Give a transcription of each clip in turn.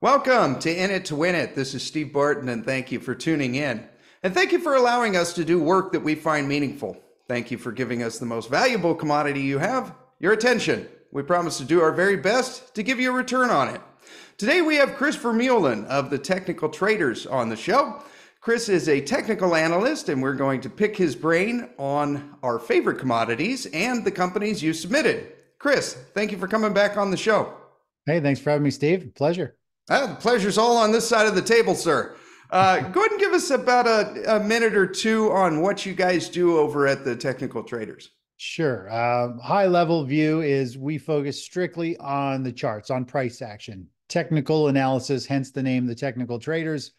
Welcome to In It to Win It. This is Steve Barton, and thank you for tuning in. And thank you for allowing us to do work that we find meaningful. Thank you for giving us the most valuable commodity you have your attention. We promise to do our very best to give you a return on it. Today we have Chris Vermeulen of the Technical Traders on the show. Chris is a technical analyst, and we're going to pick his brain on our favorite commodities and the companies you submitted. Chris, thank you for coming back on the show. Hey, thanks for having me, Steve. Pleasure. Uh, the pleasure's all on this side of the table, sir. Uh, go ahead and give us about a, a, minute or two on what you guys do over at the Technical Traders. Sure. Um, high level view is we focus strictly on the charts, on price action, technical analysis, hence the name, the Technical Traders.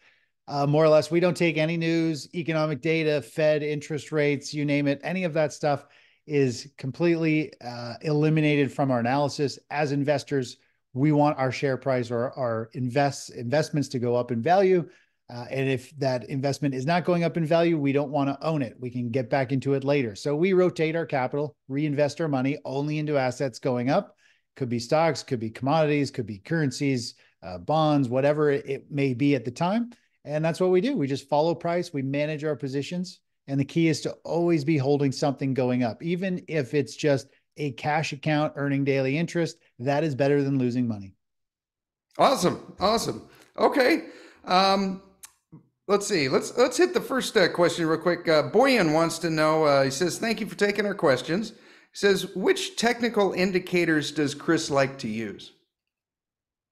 Uh, more or less, we don't take any news, economic data, Fed interest rates, you name it. Any of that stuff is completely uh, eliminated from our analysis. As investors, we want our share price or our invest investments to go up in value. Uh, and if that investment is not going up in value, we don't want to own it. We can get back into it later. So we rotate our capital, reinvest our money only into assets going up. Could be stocks, could be commodities, could be currencies, uh, bonds, whatever it may be at the time. And that's what we do. We just follow price, we manage our positions. And the key is to always be holding something going up, even if it's just a cash account earning daily interest, that is better than losing money. Awesome. Awesome. Okay. Um, let's see. Let's let's hit the first uh, question real quick. Uh, Boyan wants to know. Uh, he says, "Thank you for taking our questions." He says, "Which technical indicators does Chris like to use?"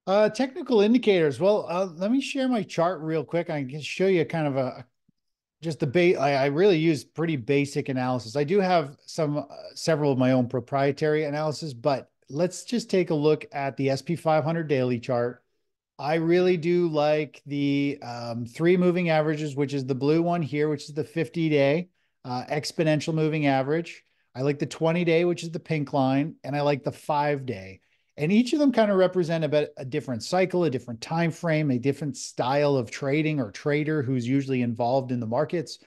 Uh, technical indicators. Well, uh, let me share my chart real quick. I can show you kind of a, just the base I, I, really use pretty basic analysis. I do have some uh, several of my own proprietary analysis but let's just take a look at the sp500 daily chart. I really do like the um, three moving averages which is the blue one here which is the 50 day uh, exponential moving average. I like the 20 day which is the pink line and i like the five day and each of them kind of represent a, bit, a different cycle a different time frame a different style of trading or trader who's usually involved in the markets.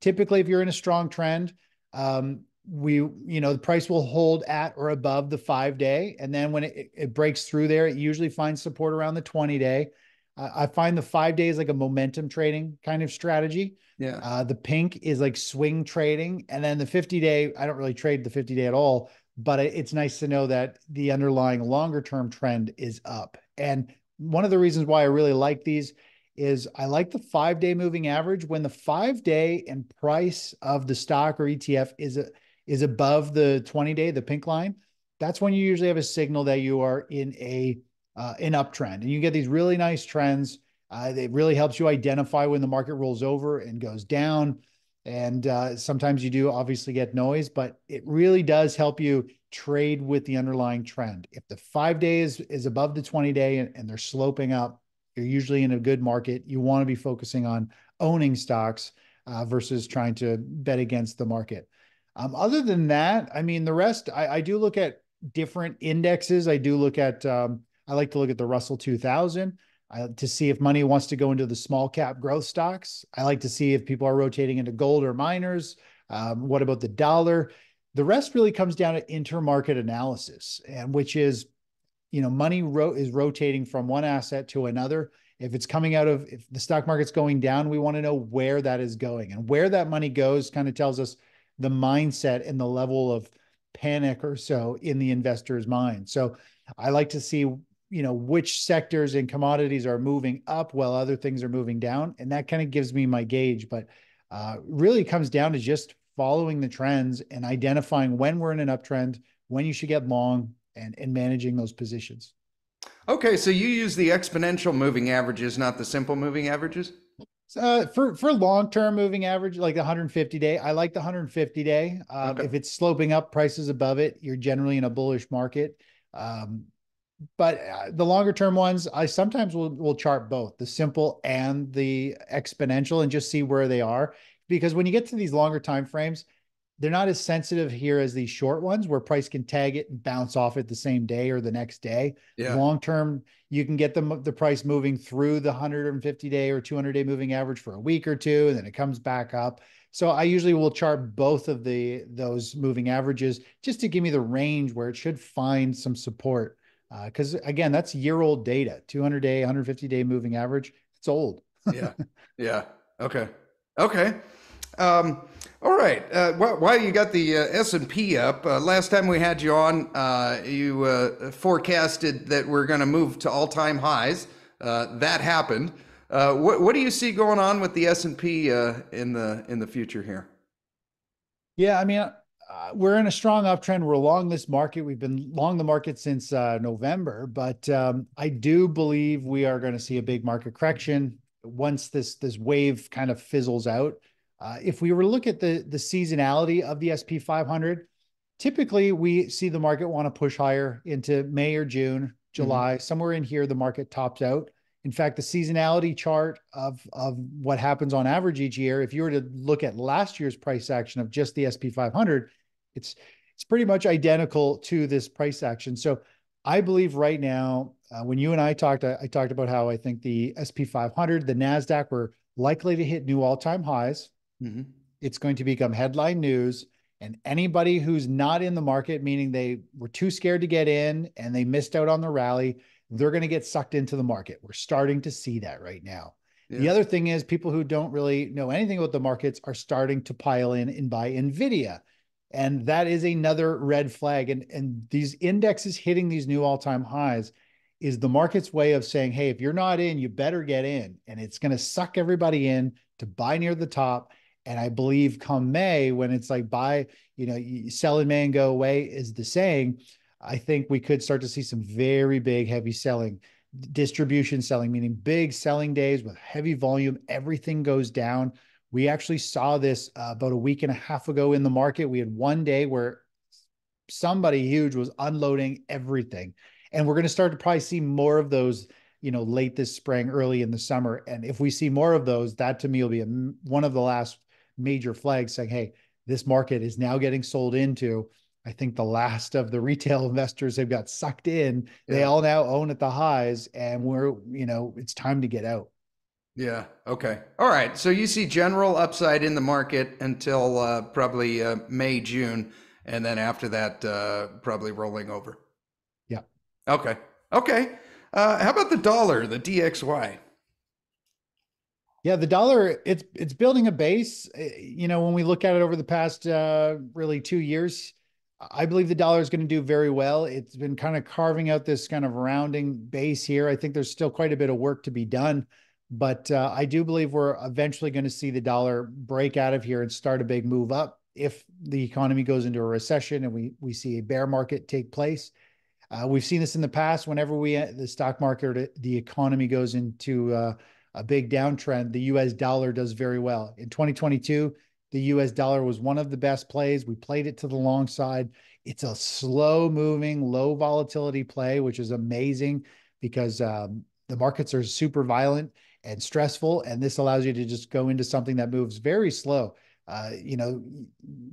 Typically if you're in a strong trend um, we you know the price will hold at or above the five day. And then when it, it breaks through there it usually finds support around the 20 day. Uh, i find the five days like a momentum trading kind of strategy. Yeah. Uh, the pink is like swing trading. And then the 50 day i don't really trade the 50 day at all but it's nice to know that the underlying longer term trend is up. And one of the reasons why I really like these is I like the five day moving average when the five day and price of the stock or ETF is a, is above the 20 day, the pink line. That's when you usually have a signal that you are in a uh, an uptrend, and you get these really nice trends. Uh, it really helps you identify when the market rolls over and goes down. And uh, sometimes you do obviously get noise, but it really does help you trade with the underlying trend. If the five days is above the 20 day and, and they're sloping up, you're usually in a good market. You want to be focusing on owning stocks uh, versus trying to bet against the market. Um, other than that, I mean, the rest, I, I, do look at different indexes. I do look at, um, I like to look at the Russell 2000 to see if money wants to go into the small cap growth stocks. I like to see if people are rotating into gold or miners. Um, what about the dollar? The rest really comes down to intermarket analysis, and which is, you know, money ro- is rotating from one asset to another. If it's coming out of, if the stock market's going down, we want to know where that is going and where that money goes. Kind of tells us the mindset and the level of panic or so in the investor's mind. So I like to see you know which sectors and commodities are moving up while other things are moving down and that kind of gives me my gauge but uh, really comes down to just following the trends and identifying when we're in an uptrend when you should get long and, and managing those positions okay so you use the exponential moving averages not the simple moving averages uh, for for long term moving average, like the 150 day, I like the 150 day. Um, okay. If it's sloping up, prices above it, you're generally in a bullish market. Um, but uh, the longer term ones, I sometimes will will chart both the simple and the exponential and just see where they are. Because when you get to these longer time frames, they're not as sensitive here as these short ones where price can tag it and bounce off it the same day or the next day. Yeah. Long term, you can get the, the price moving through the 150 day or 200 day moving average for a week or two, and then it comes back up. So I usually will chart both of the those moving averages just to give me the range where it should find some support Because uh, again, that's year old data 200 day, 150 day moving average. It's old. yeah. Yeah. Okay. Okay. Um, all right. Uh, while you got the uh, S and P up, uh, last time we had you on, uh, you uh, forecasted that we're going to move to all time highs. Uh, that happened. what, what do you see going on with the S and P in the in the future here? Yeah, I mean, we're in a strong uptrend. We're along this market. We've been long the market since November, but um, I do believe we are going to see a big market correction once this this wave kind of fizzles out. Uh, if we were to look at the the seasonality of the SP 500, typically we see the market want to push higher into May or June, July, mm-hmm. somewhere in here the market tops out. In fact, the seasonality chart of of what happens on average each year, if you were to look at last year's price action of just the SP 500, it's it's pretty much identical to this price action. So I believe right now, uh, when you and I talked, I, I, talked about how I think the SP 500, the Nasdaq were likely to hit new all-time highs. Mm-hmm. It's going to become headline news, and anybody who's not in the market, meaning they were too scared to get in and they missed out on the rally, they're going to get sucked into the market. We're starting to see that right now. Yeah. The other thing is people who don't really know anything about the markets are starting to pile in and buy Nvidia and that is another red flag. And, and these indexes hitting these new all time highs is the market's way of saying, hey, if you're not in, you better get in. And it's going to suck everybody in to buy near the top. And I believe come May, when it's like buy, you know, sell in May and go away is the saying. I think we could start to see some very big, heavy selling, distribution selling, meaning big selling days with heavy volume. Everything goes down. We actually saw this uh, about a week and a half ago in the market. We had one day where somebody huge was unloading everything. And we're going to start to probably see more of those, you know, late this spring, early in the summer. And if we see more of those, that to me will be a, one of the last major flags saying, hey, this market is now getting sold into. I think the last of the retail investors have got sucked in. Yeah. They all now own at the highs, and we're, you know, it's time to get out. Yeah. Okay. All right. So you see general upside in the market until uh, probably uh, May, June, and then after that, uh, probably rolling over. Yeah. Okay. Okay. Uh, how about the dollar, the DXY? Yeah, the dollar it's it's building a base. Eh, you know, when we look at it over the past uh, really two years, I believe the dollar is going to do very well. It's been kind of carving out this kind of rounding base here. I think there's still quite a bit of work to be done. But uh, I do believe we're eventually going to see the dollar break out of here and start a big move up if the economy goes into a recession and we we see a bear market take place. Uh, we've seen this in the past. Whenever we uh, the stock market, the economy goes into uh, a big downtrend, the U.S. dollar does very well. In 2022, the U.S. dollar was one of the best plays. We played it to the long side. It's a slow moving, low volatility play, which is amazing because um, the markets are super violent and stressful. And this allows you to just go into something that moves very slow. Uh, you know,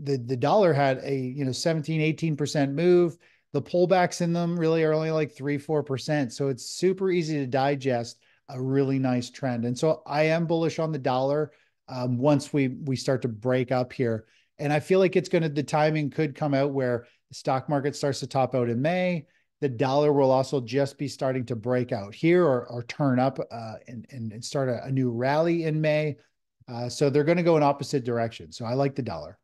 the, the dollar had a, you know, 17, 18% move. The pullbacks in them really are only like three, 4%. So it's super easy to digest a really nice trend. And so I am bullish on the dollar um, once we, we start to break up here. And I feel like it's going to, the timing could come out where the stock market starts to top out in May the dollar will also just be starting to break out here or, or turn up uh, and, and start a, a, new rally in May. Uh, so they're going to go in opposite directions. So I like the dollar.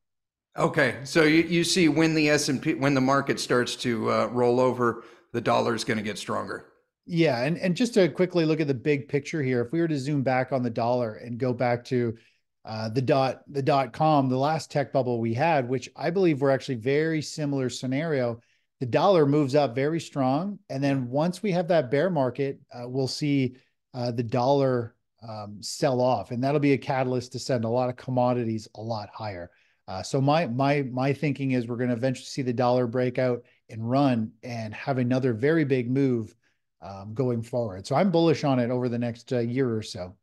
Okay, so you, you see when the S and P when the market starts to uh, roll over, the dollar is going to get stronger. Yeah, and and just to quickly look at the big picture here, if we were to zoom back on the dollar and go back to uh, the dot the dot com, the last tech bubble we had, which I believe were actually very similar scenario the dollar moves up very strong. And then once we have that bear market, uh, we'll see uh, the dollar um, sell off, and that'll be a catalyst to send a lot of commodities a lot higher. Uh, so my my my thinking is we're going to eventually see the dollar break out and run and have another very big move um, going forward. So I'm bullish on it over the next uh, year or so.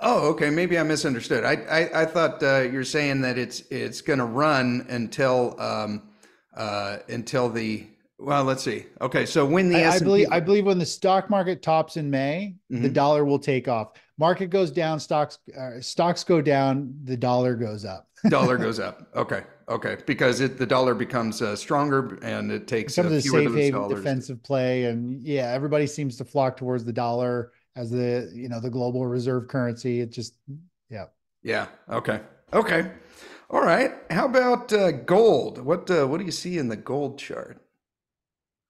Oh, okay. Maybe I misunderstood. I I, I thought uh, you're saying that it's it's going to run until. Um, uh, until the well, let's see. Okay, so when the I, I believe I believe when the stock market tops in May, mm-hmm. the dollar will take off. Market goes down, stocks uh, stocks go down, the dollar goes up. dollar goes up. Okay, Okay. Because it, the dollar becomes uh, stronger and it takes Some of the safe haven defensive play, and yeah, everybody seems to flock towards the dollar as the you know the global reserve currency. It just yeah. Yeah. Okay. Okay. All right. How about uh, gold? What uh, what do you see in the gold chart?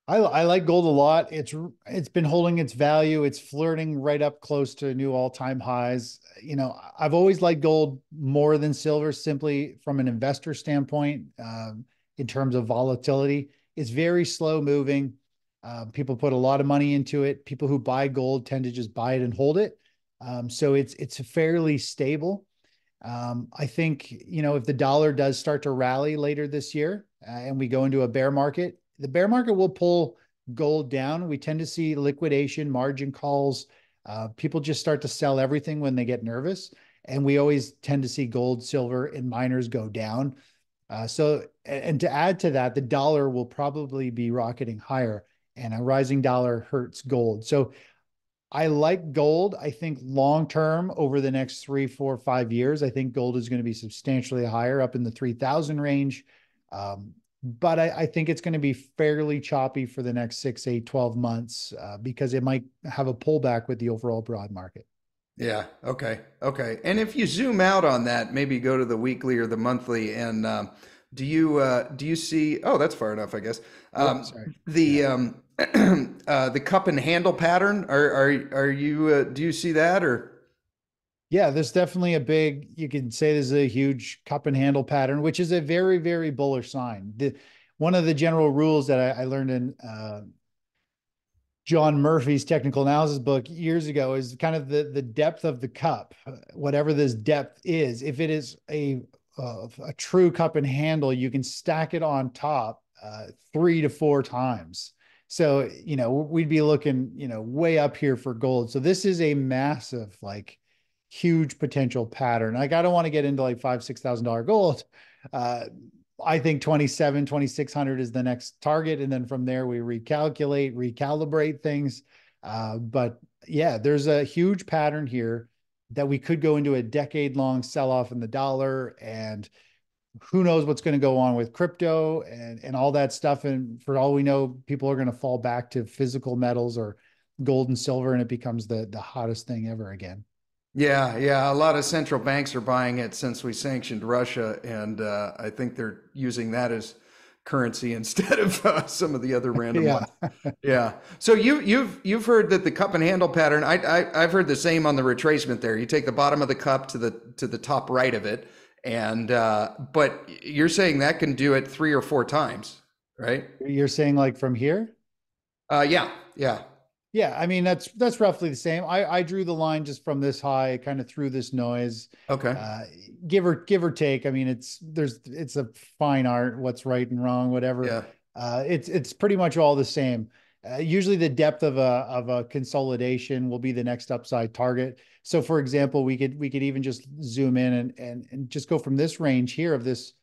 I, I like gold a lot. It's it's been holding its value. It's flirting right up close to new all-time highs. You know, I've always liked gold more than silver, simply from an investor standpoint. Um, in terms of volatility, it's very slow moving. Uh, people put a lot of money into it. People who buy gold tend to just buy it and hold it. Um, so it's it's fairly stable. Um, I think you know if the dollar does start to rally later this year uh, and we go into a bear market, the bear market will pull gold down. We tend to see liquidation, margin calls. Uh, people just start to sell everything when they get nervous. And we always tend to see gold, silver, and miners go down. Uh, so, and to add to that, the dollar will probably be rocketing higher, and a rising dollar hurts gold. So, I like gold. I think long term, over the next three, four, five years, I think gold is going to be substantially higher, up in the 3000 range. Um, but I, I, think it's going to be fairly choppy for the next six, eight, 12 months uh, because it might have a pullback with the overall broad market. Yeah. Okay. Okay. And if you zoom out on that, maybe go to the weekly or the monthly, and um, do you uh, do you see? Oh, that's far enough, I guess. Um, oh, sorry. The um, uh, the cup and handle pattern. Are are are you? Uh, do you see that or? Yeah, there's definitely a big, you can say there's a huge cup and handle pattern, which is a very, very bullish sign. The, one of the general rules that I, I learned in uh, John Murphy's technical analysis book years ago is kind of the, the depth of the cup, whatever this depth is. If it is a, uh, a true cup and handle, you can stack it on top uh, three to four times. So, you know, we'd be looking, you know, way up here for gold. So this is a massive, like, huge potential pattern. Like I don't want to get into like five, six thousand dollar gold. Uh, I think 27, 2600 is the next target. And then from there we recalculate, recalibrate things. Uh, but yeah, there's a huge pattern here that we could go into a decade long sell off in the dollar and who knows what's going to go on with crypto and, and all that stuff. And for all we know, people are going to fall back to physical metals or gold and silver and it becomes the, the hottest thing ever again. Yeah, yeah. A lot of central banks are buying it since we sanctioned Russia, and uh, I think they're using that as currency instead of uh, some of the other random yeah. ones. Yeah. So you you've you've heard that the cup and handle pattern. I, I have heard the same on the retracement. There, you take the bottom of the cup to the to the top right of it, and uh, but you're saying that can do it three or four times, right? You're saying like from here? Uh, yeah, yeah. Yeah, I mean that's that's roughly the same. I I drew the line just from this high, kind of through this noise. Okay. Uh, give or give or take. I mean, it's there's it's a fine art. What's right and wrong, whatever. Yeah. Uh, it's it's pretty much all the same. Uh, usually, the depth of a of a consolidation will be the next upside target. So, for example, we could we could even just zoom in and and and just go from this range here of this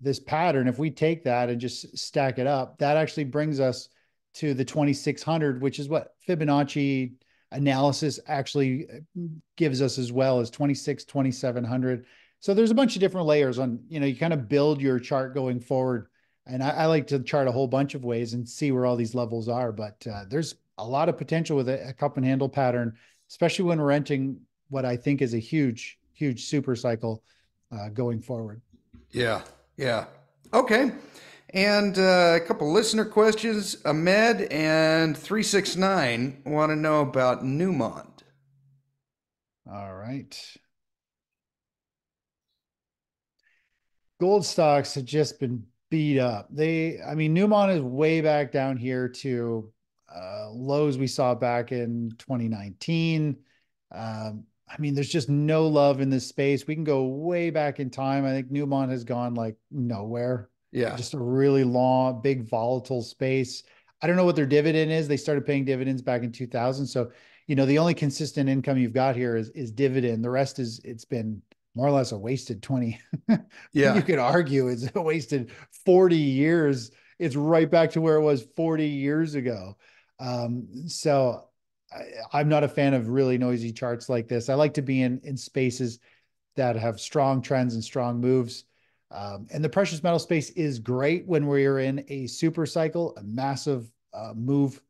this pattern. If we take that and just stack it up, that actually brings us to the 2600, which is what Fibonacci analysis actually uh, gives us as well as 26, 2700. So there's a bunch of different layers on, you know, you kind of build your chart going forward. And I, I like to chart a whole bunch of ways and see where all these levels are. But uh, there's a lot of potential with a, a cup and handle pattern, especially when we're entering what I think is a huge, huge super cycle uh, going forward. Yeah. Yeah. Okay. And uh, a couple listener questions. Ahmed and 369 want to know about Newmont. All right. Gold stocks have just been beat up. They, I mean, Newmont is way back down here to uh, lows we saw back in 2019. Um, I mean, there's just no love in this space. We can go way back in time. I think Newmont has gone like nowhere. Yeah. Just a really long, big, volatile space. I don't know what their dividend is. They started paying dividends back in 2000. So, you know, the only consistent income you've got here is is dividend. The rest is it's been more or less a wasted 20. yeah. You could argue it's a wasted 40 years. It's right back to where it was 40 years ago. Um, so I, I'm not a fan of really noisy charts like this. I like to be in in spaces that have strong trends and strong moves. Um, and the precious metal space is great when we're in a super cycle, a massive uh, move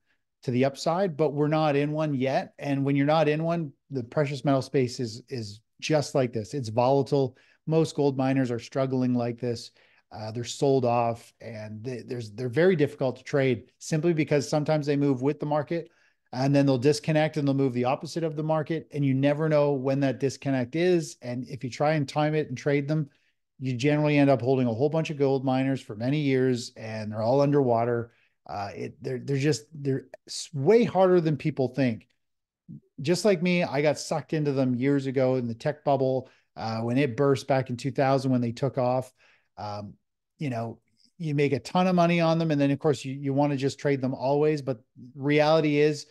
to the upside, but we're not in one yet. And when you're not in one, the precious metal space is is just like this. It's volatile. Most gold miners are struggling like this. Uh, they're sold off, and they, there's they're very difficult to trade simply because sometimes they move with the market, and then they'll disconnect and they'll move the opposite of the market, and you never know when that disconnect is. And if you try and time it and trade them, you generally end up holding a whole bunch of gold miners for many years, and they're all underwater. Uh, it they're they're just they're way harder than people think. Just like me, I got sucked into them years ago in the tech bubble uh, when it burst back in 2000 when they took off. Um, you know, you make a ton of money on them, and then of course you you want to just trade them always. But reality is,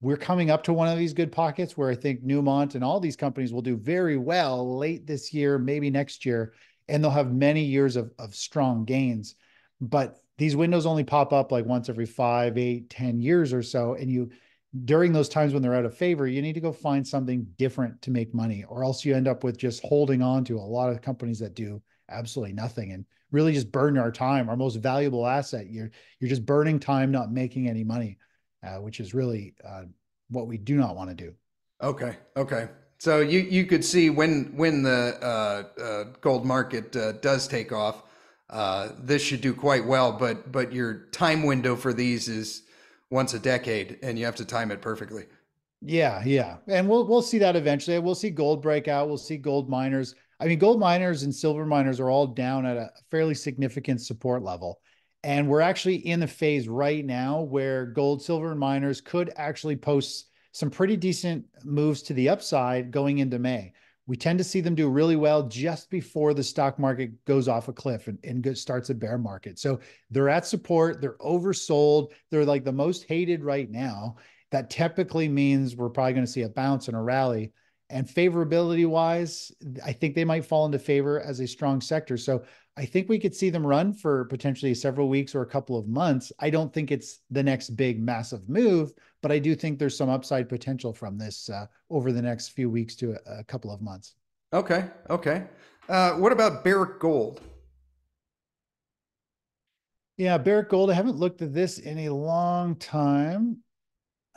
we're coming up to one of these good pockets where I think Newmont and all these companies will do very well late this year, maybe next year, and they'll have many years of of strong gains. But these windows only pop up like once every five, eight, ten years or so. And you, during those times when they're out of favor, you need to go find something different to make money, or else you end up with just holding on to a lot of companies that do absolutely nothing and really just burn our time, our most valuable asset. You're you're just burning time, not making any money, uh, which is really uh, what we do not want to do. Okay. Okay. So you you could see when when the uh, uh gold market uh, does take off uh, this should do quite well. But but your time window for these is once a decade, and you have to time it perfectly. Yeah, yeah, and we'll we'll see that eventually. We'll see gold breakout. We'll see gold miners. I mean, gold miners and silver miners are all down at a fairly significant support level. And we're actually in the phase right now where gold, silver, and miners could actually post some pretty decent moves to the upside going into May we tend to see them do really well just before the stock market goes off a cliff and, and starts a bear market. So they're at support, they're oversold, they're like the most hated right now. That typically means we're probably going to see a bounce and a rally. And favorability wise, I think they might fall into favor as a strong sector. So I think we could see them run for potentially several weeks or a couple of months. I don't think it's the next big massive move, but I do think there's some upside potential from this uh, over the next few weeks to a, a couple of months. Okay. Okay. Uh, what about Barrick Gold? Yeah, Barrick Gold. I haven't looked at this in a long time.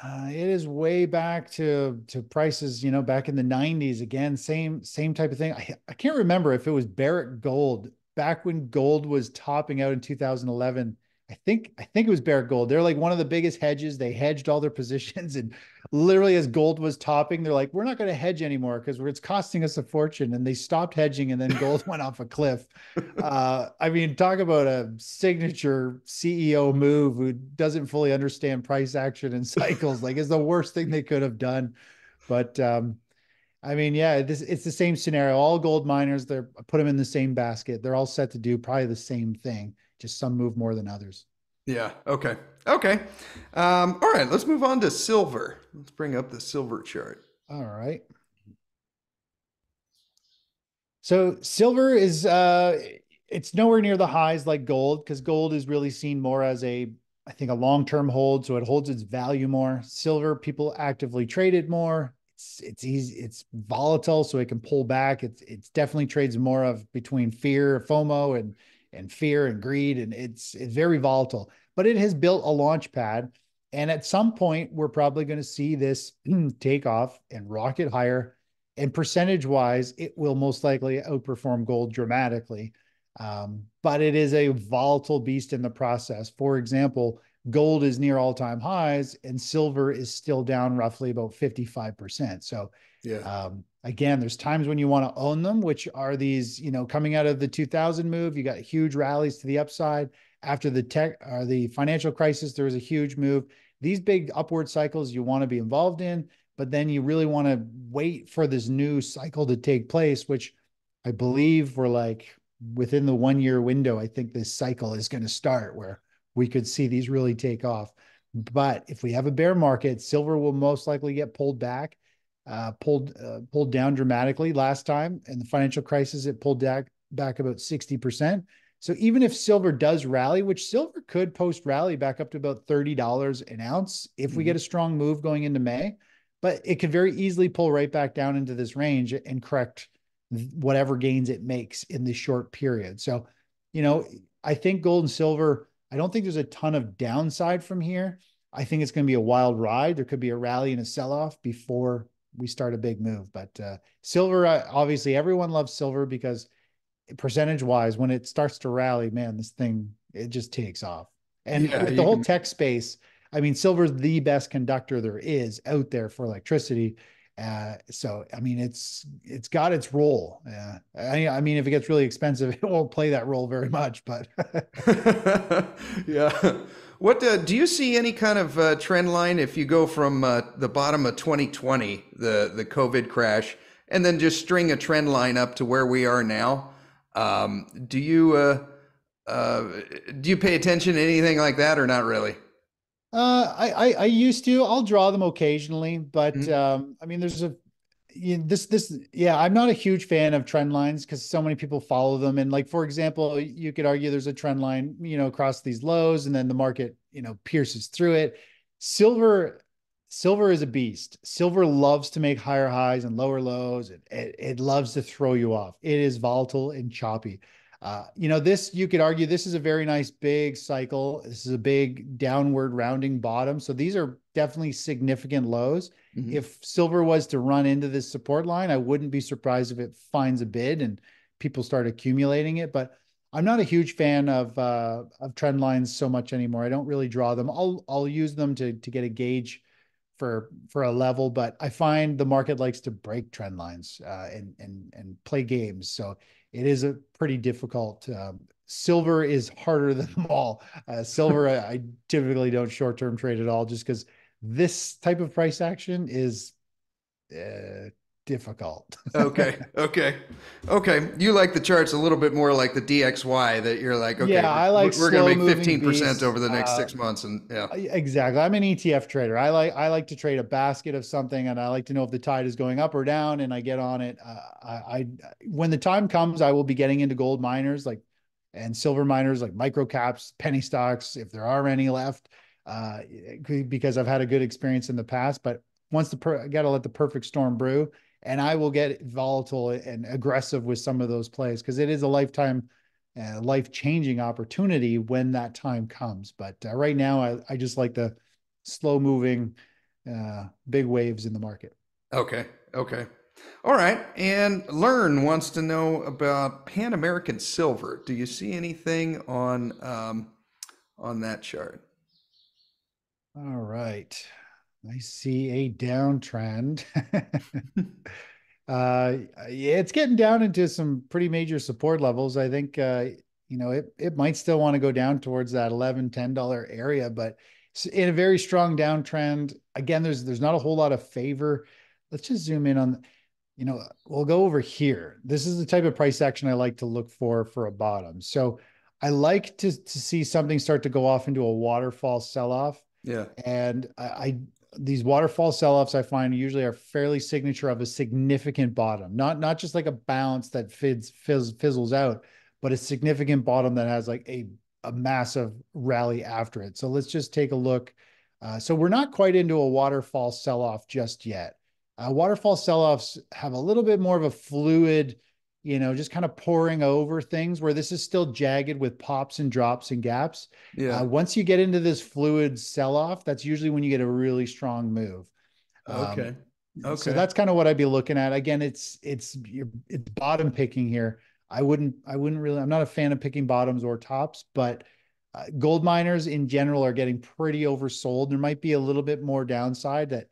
Uh, it is way back to to prices, you know, back in the 90s. Again, same same type of thing. I, I can't remember if it was Barrick Gold back when gold was topping out in 2011 I think I think it was Barrick Gold. They're like one of the biggest hedges. They hedged all their positions, and literally as gold was topping, they're like, "We're not going to hedge anymore because it's costing us a fortune." And they stopped hedging, and then gold went off a cliff. Uh, I mean, talk about a signature CEO move who doesn't fully understand price action and cycles. like, it's the worst thing they could have done. But um, I mean, yeah, this it's the same scenario. All gold miners, they're put them in the same basket. They're all set to do probably the same thing. Just some move more than others. Yeah. Okay. Okay. Um, all right. Let's move on to silver. Let's bring up the silver chart. All right. So silver is uh it's nowhere near the highs like gold because gold is really seen more as a I think a long-term hold, so it holds its value more. Silver, people actively trade it more it's it's easy it's volatile so it can pull back it's it's definitely trades more of between fear fomo and and fear and greed and it's it's very volatile. But it has built a launch pad and at some point we're probably going to see this take off and rocket higher and percentage wise it will most likely outperform gold dramatically. Um, but it is a volatile beast in the process. For example gold is near all time highs and silver is still down roughly about 55%. So, yeah. Um, again, there's times when you want to own them, which are these, you know, coming out of the 2000 move, you got huge rallies to the upside. After the tech or uh, the financial crisis, there was a huge move. These big upward cycles you want to be involved in, but then you really want to wait for this new cycle to take place, which I believe we're like within the one year window. I think this cycle is going to start where we could see these really take off. But if we have a bear market, silver will most likely get pulled back, uh, pulled uh, pulled down dramatically. Last time in the financial crisis, it pulled back back about sixty percent. So even if silver does rally, which silver could post rally back up to about thirty dollars an ounce if mm-hmm. we get a strong move going into May, but it could very easily pull right back down into this range and correct whatever gains it makes in this short period. So, you know, I think gold and silver, I don't think there's a ton of downside from here. I think it's going to be a wild ride. There could be a rally and a sell off before we start a big move. But uh, silver, uh, obviously, everyone loves silver because percentage wise, when it starts to rally, man, this thing it just takes off. And yeah, the whole can... tech space, I mean, silver's the best conductor there is out there for electricity. Uh, so I mean, it's it's got its role. Yeah, I, I mean, if it gets really expensive, it won't play that role very much. But yeah, what uh, do you see any kind of uh, trend line if you go from uh, the bottom of 2020, the the COVID crash, and then just string a trend line up to where we are now? Um, do you uh, uh, do you pay attention to anything like that, or not really? Uh, I, I, I used to. I'll draw them occasionally, but mm-hmm. um, I mean, there's a you know, this this yeah. I'm not a huge fan of trend lines because so many people follow them, and like for example, you could argue there's a trend line, you know, across these lows, and then the market, you know, pierces through it. Silver silver is a beast. Silver loves to make higher highs and lower lows. It, it, it loves to throw you off. It is volatile and choppy. Uh, you know, this you could argue this is a very nice big cycle. This is a big downward rounding bottom. So these are definitely significant lows. Mm-hmm. If silver was to run into this support line, I wouldn't be surprised if it finds a bid and people start accumulating it. But I'm not a huge fan of uh, of trend lines so much anymore. I don't really draw them. I'll I'll use them to to get a gauge for for a level, but I find the market likes to break trend lines uh, and and and play games. So it is a pretty difficult. Um, silver is harder than them all. Uh, silver, I, I, typically don't short term trade at all, just because this type of price action is uh, difficult. okay. Okay. Okay. You like the charts a little bit more like the DXY that you're like, okay, yeah, I like we're going to make 15% over the next uh, six months. And yeah, exactly. I'm an ETF trader. I like, I like to trade a basket of something and I like to know if the tide is going up or down and I get on it. Uh, I, I, when the time comes, I will be getting into gold miners like, and silver miners like micro caps, penny stocks, if there are any left, uh, because I've had a good experience in the past, but once the per- got to let the perfect storm brew and I will get volatile and aggressive with some of those plays because it is a lifetime, uh, life changing opportunity when that time comes. But uh, right now, I, I just like the slow moving, uh, big waves in the market. Okay. Okay. All right. And Learn wants to know about Pan American Silver. Do you see anything on um, on that chart? All right. I see a downtrend. uh, it's getting down into some pretty major support levels. I think, uh, you know, it, it might still want to go down towards that 11 $10 area, but in a very strong downtrend. Again, there's, there's not a whole lot of favor. Let's just zoom in on, you know, we'll go over here. This is the type of price action I like to look for for a bottom. So I like to, to see something start to go off into a waterfall sell off. Yeah. And I, I these waterfall sell-offs I find usually are fairly signature of a significant bottom, not not just like a bounce that fizz, fizz, fizzles out, but a significant bottom that has like a a massive rally after it. So let's just take a look. Uh, so we're not quite into a waterfall sell-off just yet. Uh, waterfall sell-offs have a little bit more of a fluid you know, just kind of pouring over things where this is still jagged with pops and drops and gaps. Yeah. Uh, once you get into this fluid sell off, that's usually when you get a really strong move. Okay. Um, okay. So that's kind of what I'd be looking at. Again, it's it's it's bottom picking here. I wouldn't I wouldn't really I'm not a fan of picking bottoms or tops, but uh, gold miners in general are getting pretty oversold. There might be a little bit more downside that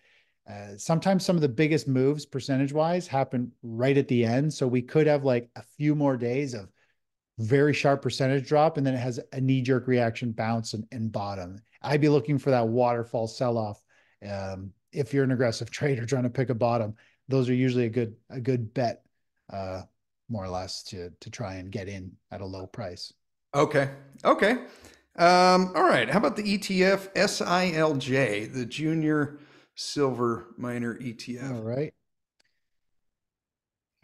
uh, sometimes some of the biggest moves percentage wise happen right at the end. So we could have like a few more days of very sharp percentage drop and then it has a knee jerk reaction bounce and, and bottom. I'd be looking for that waterfall sell off. Um, if you're an aggressive trader trying to pick a bottom, those are usually a good, a good bet, uh, more or less to, to try and get in at a low price. Okay. Okay. Um, all right. How about the ETF SILJ, the junior silver miner ETF. All right.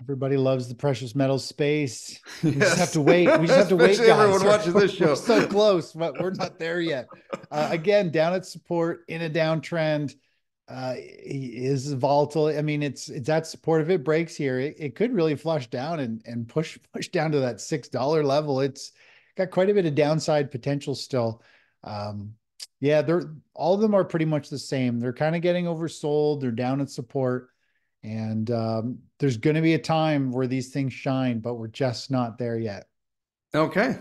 Everybody loves the precious metals space. We yes. just have to wait. We just have to wait, guys. Everyone watching this show. We're so close, but we're not there yet. Uh, again, down at support in a downtrend. uh, is volatile. I mean, it's it's that support. If it breaks here, it, it could really flush down and and push push down to that six dollar level. It's got quite a bit of downside potential still. Um, yeah, they're all of them are pretty much the same. They're kind of getting oversold. They're down in support, and um, there's going to be a time where these things shine, but we're just not there yet. Okay.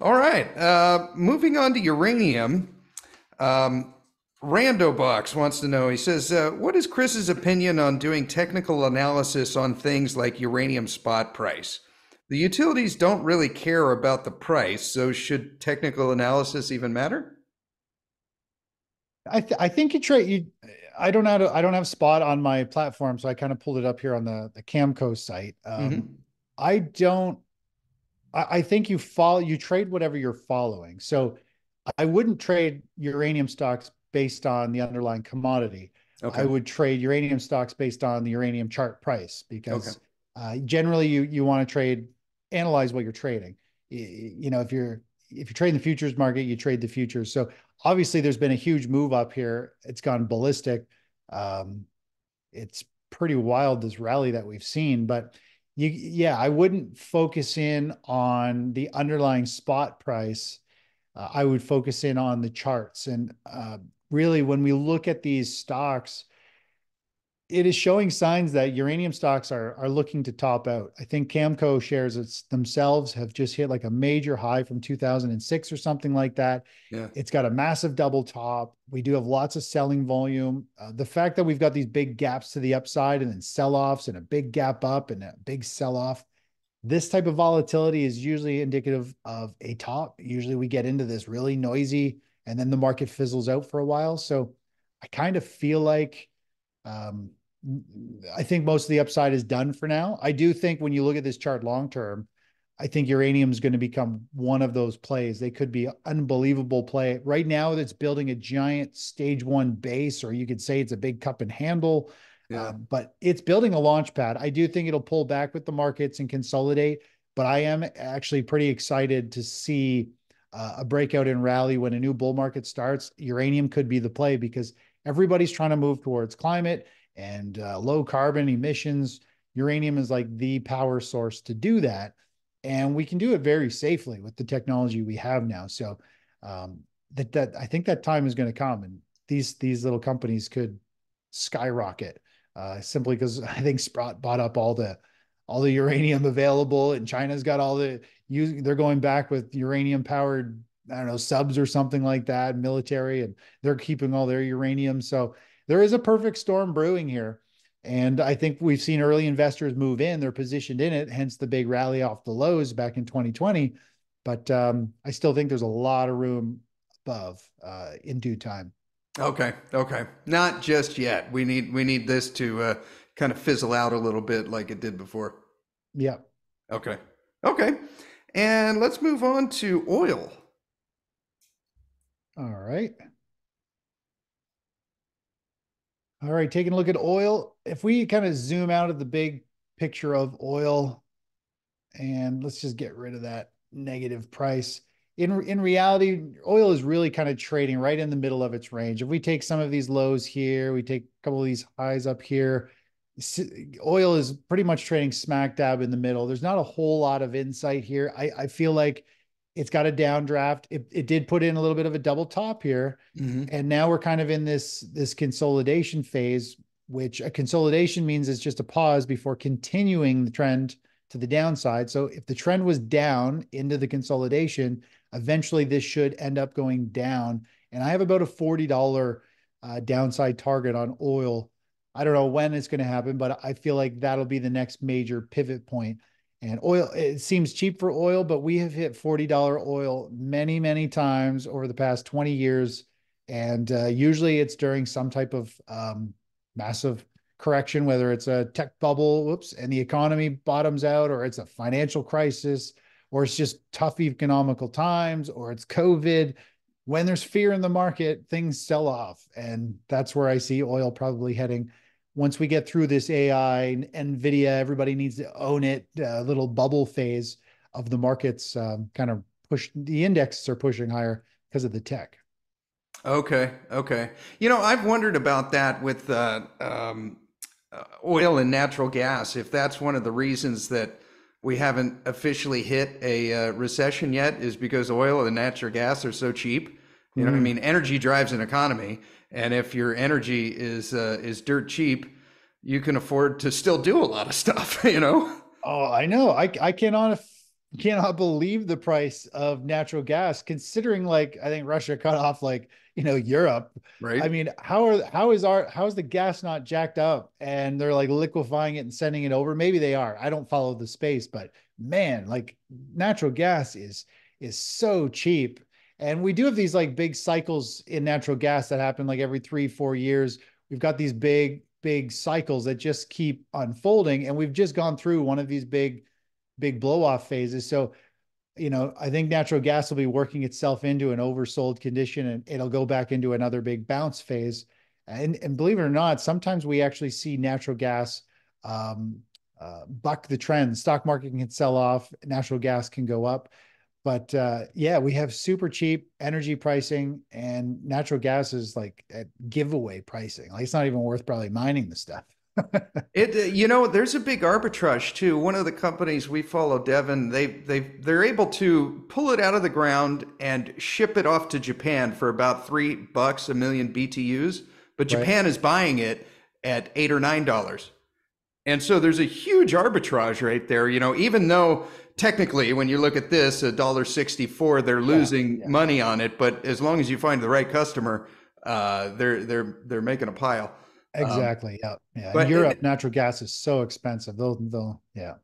All right. Uh, moving on to uranium. Um, Rando Box wants to know. He says, uh, "What is Chris's opinion on doing technical analysis on things like uranium spot price? The utilities don't really care about the price, so should technical analysis even matter?" I th- I think you trade you. I don't have I don't have spot on my platform, so I kind of pulled it up here on the the Cameco site. Um, mm-hmm. I don't. I, I think you follow you trade whatever you're following. So I wouldn't trade uranium stocks based on the underlying commodity. Okay. I would trade uranium stocks based on the uranium chart price because okay. uh, generally you you want to trade analyze what you're trading. You, you know if you're if you trade in the futures market, you trade the futures. So obviously there's been a huge move up here. It's gone ballistic. Um, it's pretty wild this rally that we've seen, but you, yeah, I wouldn't focus in on the underlying spot price. Uh, I would focus in on the charts. And uh, really, when we look at these stocks, it is showing signs that uranium stocks are are looking to top out. I think Cameco shares it's themselves have just hit like a major high from 2006 or something like that. Yeah. It's got a massive double top. We do have lots of selling volume. Uh, the fact that we've got these big gaps to the upside and then sell-offs and a big gap up and a big sell-off. This type of volatility is usually indicative of a top. Usually we get into this really noisy and then the market fizzles out for a while. So I kind of feel like um, I think most of the upside is done for now. I do think when you look at this chart long term, I think uranium is going to become one of those plays. They could be an unbelievable play. Right now, that's building a giant stage one base, or you could say it's a big cup and handle. Yeah. Uh, but it's building a launch pad. I do think it'll pull back with the markets and consolidate. But I am actually pretty excited to see uh, a breakout and rally when a new bull market starts. Uranium could be the play because everybody's trying to move towards climate and uh, low carbon emissions. Uranium is like the power source to do that. And we can do it very safely with the technology we have now. So um, that that I think that time is going to come, and these these little companies could skyrocket uh, simply because I think Sprott bought up all the all the uranium available, and China's got all the use. They're going back with uranium powered I don't know subs or something like that, military, and they're keeping all their uranium. So there is a perfect storm brewing here. And I think we've seen early investors move in, they're positioned in it, hence the big rally off the lows back in 2020. But um, I still think there's a lot of room above uh, in due time. Okay. Okay. Not just yet. We need we need this to uh, kind of fizzle out a little bit like it did before. Yeah. Okay. Okay. And let's move on to oil. All right. All right, taking a look at oil. If we kind of zoom out of the big picture of oil and let's just get rid of that negative price. In, in reality, oil is really kind of trading right in the middle of its range. If we take some of these lows here, we take a couple of these highs up here, oil is pretty much trading smack dab in the middle. There's not a whole lot of insight here. I, I feel like it's got a downdraft. It, it did put in a little bit of a double top here. Mm-hmm. And now we're kind of in this, this consolidation phase, which a consolidation means it's just a pause before continuing the trend to the downside. So if the trend was down into the consolidation, eventually this should end up going down. And I have about a $40 uh, downside target on oil. I don't know when it's going to happen, but I feel like that'll be the next major pivot point. And oil, it seems cheap for oil, but we have hit $40 oil many, many times over the past 20 years. And uh, usually it's during some type of um, massive correction, whether it's a tech bubble, whoops, and the economy bottoms out, or it's a financial crisis, or it's just tough economical times, or it's COVID. When there's fear in the market, things sell off. And that's where I see oil probably heading once we get through this AI, and NVIDIA, everybody needs to own it, uh, little bubble phase of the markets um, kind of push, the indexes are pushing higher because of the tech. Okay, okay. You know, I've wondered about that with uh, um, uh, oil and natural gas. If that's one of the reasons that we haven't officially hit a uh, recession yet, is because oil and natural gas are so cheap. You know, what I mean, energy drives an economy, and if your energy is uh, is dirt cheap, you can afford to still do a lot of stuff. You know. Oh, I know. I I cannot cannot believe the price of natural gas, considering like I think Russia cut off like you know Europe. Right. I mean, how are how is our how is the gas not jacked up and they're like liquefying it and sending it over? Maybe they are. I don't follow the space, but man, like natural gas is is so cheap. And we do have these like big cycles in natural gas that happen like every three, four years. We've got these big, big cycles that just keep unfolding. And we've just gone through one of these big big blow off phases. So, you know, I think natural gas will be working itself into an oversold condition and it'll go back into another big bounce phase. And, and believe it or not, sometimes we actually see natural gas um, uh, buck the trend. Stock market can sell off, natural gas can go up. But uh, yeah, we have super cheap energy pricing, and natural gas is like at giveaway pricing. Like it's not even worth probably mining the stuff. It uh, you know there's a big arbitrage too. One of the companies we follow, Devon, they they they're able to pull it out of the ground and ship it off to Japan for about three bucks a million BTUs, but Right. Japan is buying it at eight or nine dollars. And so there's a huge arbitrage right there. You know, even though technically, when you look at this, a dollar sixty-four, they're losing yeah. money on it. But as long as you find the right customer, uh, they're they're they're making a pile. Exactly. yeah. Yeah. but In it- Europe, natural gas is so expensive. They'll, they'll, yeah.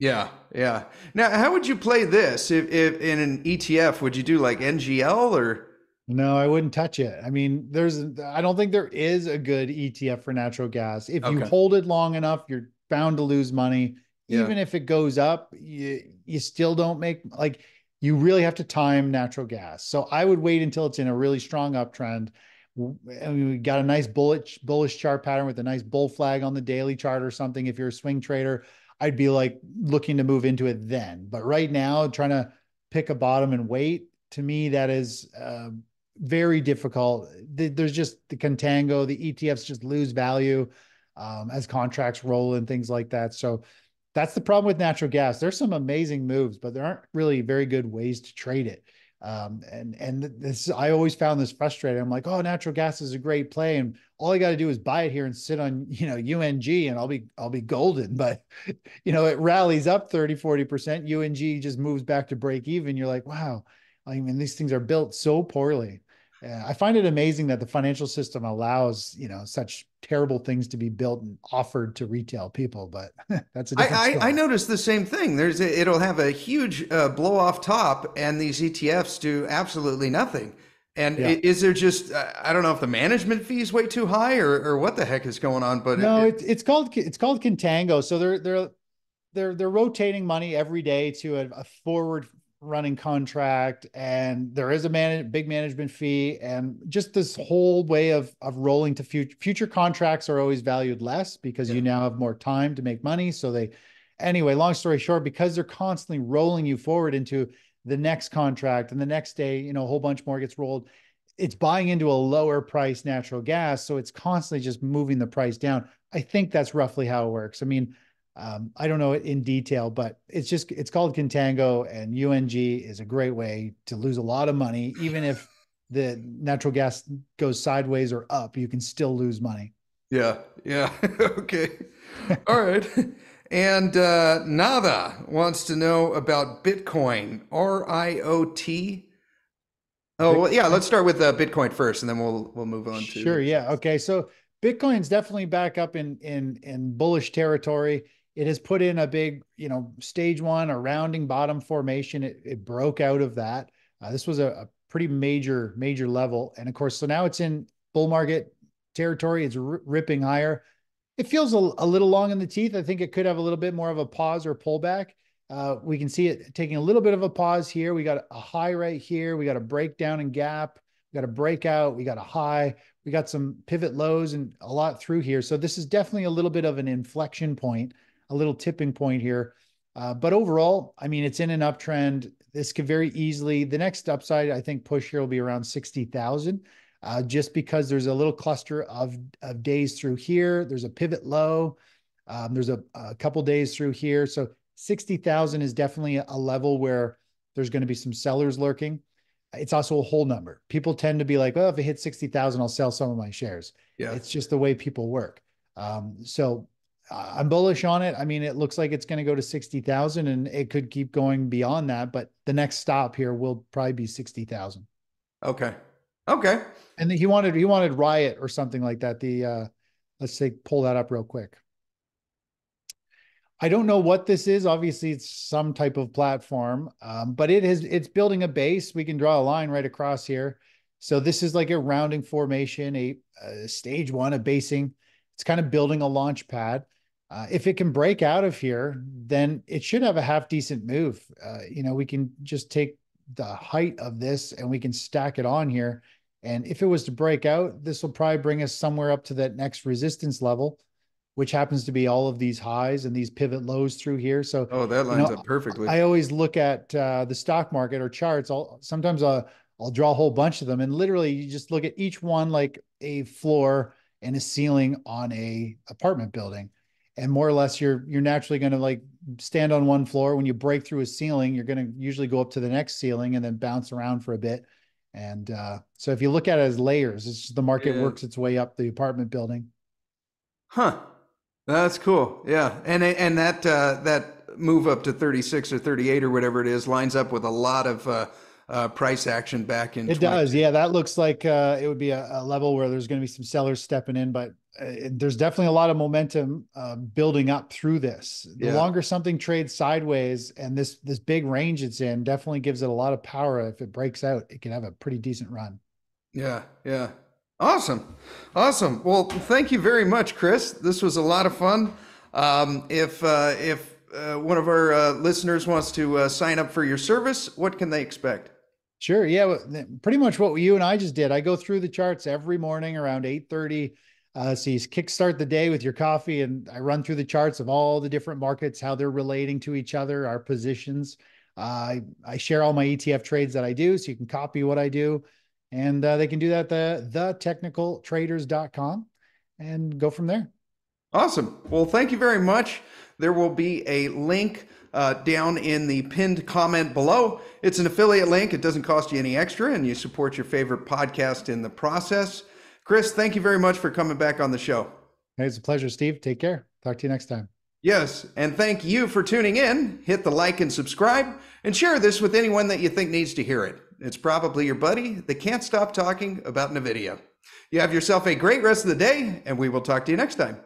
Yeah, yeah. Now, how would you play this if, if in an ETF? Would you do like NGL or? No, I wouldn't touch it. I mean, there's, I don't think there is a good ETF for natural gas. If you hold it long enough, you're bound to lose money. Yeah. Even if it goes up, you, you still don't make, like, you really have to time natural gas. So I would wait until it's in a really strong uptrend. I mean, we got a nice bullish, bullish chart pattern with a nice bull flag on the daily chart or something. If you're a swing trader, I'd be like looking to move into it then. But right now, trying to pick a bottom and wait, to me, that is uh, very difficult. There's just the contango, the ETFs just lose value um, as contracts roll and things like that. So that's the problem with natural gas. There's some amazing moves, but there aren't really very good ways to trade it. Um, and and this I always found this frustrating. I'm like, oh, natural gas is a great play, and all I got to do is buy it here and sit on you know UNG, and I'll be I'll be golden. But you know, it rallies up 30, 40%. UNG just moves back to break even. You're like, wow. I mean, these things are built so poorly. Uh, I find it amazing that the financial system allows, you know, such terrible things to be built and offered to retail people, but that's a different I, I, I noticed the same thing. There's a, it'll have a huge uh, blow off top, and these ETFs do absolutely nothing. And Yeah. is there just uh, I don't know if the management fee is way too high or, or what the heck is going on, but No, it, it's it's called it's called contango. So they're they're they're they're rotating money every day to a, a forward running contract, and there is a man big management fee, and just this whole way of of rolling to future future contracts are always valued less because Yeah. you now have more time to make money. So they anyway, long story short, because they're constantly rolling you forward into the next contract and the next day, you know, a whole bunch more gets rolled it's buying into a lower price natural gas so it's constantly just moving the price down i think that's roughly how it works i mean um, i don't know it in detail but it's just it's called contango and ung is a great way to lose a lot of money even if the natural gas goes sideways or up you can still lose money yeah, yeah, okay, all right. And uh, Nada wants to know about Bitcoin, R I O T. Oh well, yeah. Let's start with uh, Bitcoin first, and then we'll we'll move on to Sure. Yeah. Okay. So Bitcoin's definitely back up in in in bullish territory. It has put in a big, you know, stage one, a rounding bottom formation. It, it broke out of that. Uh, this was a, a pretty major major level, and of course, so now it's in bull market territory. It's r- ripping higher. It feels a, a little long in the teeth. I think it could have a little bit more of a pause or pullback. Uh, we can see it taking a little bit of a pause here. We got a high right here. We got a breakdown and gap. We got a breakout. We got a high. We got some pivot lows and a lot through here. So this is definitely a little bit of an inflection point, a little tipping point here. Uh, but overall, I mean, it's in an uptrend. This could very easily, the next upside, I think, push here will be around 60,000. uh, just because there's a little cluster of, of days through here. There's a pivot low. Um, there's a, a couple days through here. So 60,000 is definitely a level where there's going to be some sellers lurking. It's also a whole number. People tend to be like, well, if it hits 60,000, I'll sell some of my shares. Yeah. It's just the way people work. Um, so I'm bullish on it. I mean, it looks like it's going to go to 60,000 and it could keep going beyond that, but the next stop here will probably be 60,000. Okay. Okay. And he wanted, he wanted riot or something like that. The, uh, let's say, pull that up real quick. I don't know what this is. Obviously, it's some type of platform, um, but it is it's building a base. We can draw a line right across here. So this is like a rounding formation, a, a stage one, a basing. It's kind of building a launch pad. Uh, if it can break out of here, then it should have a half decent move. Uh, you know, we can just take the height of this and we can stack it on here. And if it was to break out, this will probably bring us somewhere up to that next resistance level which happens to be all of these highs and these pivot lows through here. So oh, that lines you know, up perfectly. I always look at uh, the stock market or charts. I'll sometimes I'll, I'll draw a whole bunch of them, and literally you just look at each one like a floor and a ceiling on a apartment building, and more or less you're you're naturally going to like stand on one floor. When you break through a ceiling, you're going to usually go up to the next ceiling and then bounce around for a bit. And uh, so if you look at it as layers, it's just the market yeah. works its way up the apartment building. Huh. That's cool. Yeah, and and that uh, that move up to 36 or 38 or whatever it is lines up with a lot of uh, uh, price action back in. It 20. does. Yeah, that looks like uh, it would be a, a level where there's going to be some sellers stepping in, but there's definitely a lot of momentum uh, building up through this. The yeah. longer something trades sideways and this this big range it's in definitely gives it a lot of power. If it breaks out, it can have a pretty decent run. Yeah, yeah. Awesome. Awesome. Well, thank you very much, Chris. This was a lot of fun. Um, if uh, if uh, one of our uh, listeners wants to uh, sign up for your service, what can they expect? Sure. Yeah. Pretty much what you and I just did. I go through the charts every morning around 830. Uh, so you kickstart the day with your coffee and I run through the charts of all the different markets, how they're relating to each other, our positions. Uh, I, I share all my ETF trades that I do. So you can copy what I do and uh, they can do that at the thetechnicaltraders.com and go from there. Awesome. Well, thank you very much. There will be a link uh, down in the pinned comment below. It's an affiliate link. It doesn't cost you any extra, and you support your favorite podcast in the process. Chris, thank you very much for coming back on the show. Hey, it's a pleasure, Steve. Take care. Talk to you next time. Yes, and thank you for tuning in. Hit the like and subscribe, and share this with anyone that you think needs to hear it. It's probably your buddy that can't stop talking about NVIDIA. You have yourself a great rest of the day, and we will talk to you next time.